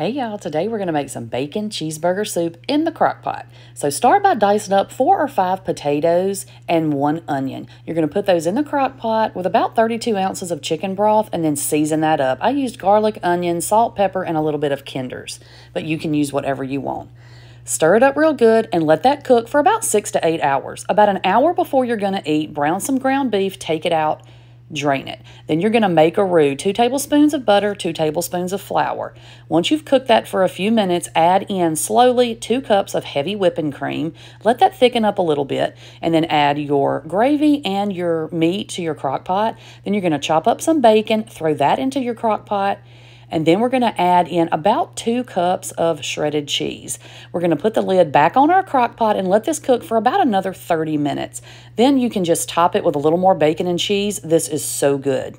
Hey y'all, today we're going to make some bacon cheeseburger soup in the crock pot. So start by dicing up four or five potatoes and one onion. You're going to put those in the crock pot with about 32 ounces of chicken broth and then season that up. I used garlic, onion, salt, pepper, and a little bit of Kinder's, but you can use whatever you want. Stir it up real good and let that cook for about six to eight hours. About an hour before you're going to eat, brown some ground beef, take it out, drain it. Then you're going to make a roux, two tablespoons of butter, two tablespoons of flour. Once you've cooked that for a few minutes, add in slowly two cups of heavy whipping cream. Let that thicken up a little bit, and then add your gravy and your meat to your crock pot. Then you're going to chop up some bacon, throw that into your crock pot, and then we're going to add in about two cups of shredded cheese. We're going to put the lid back on our crock pot and let this cook for about another 30 minutes. Then you can just top it with a little more bacon and cheese. This is so good.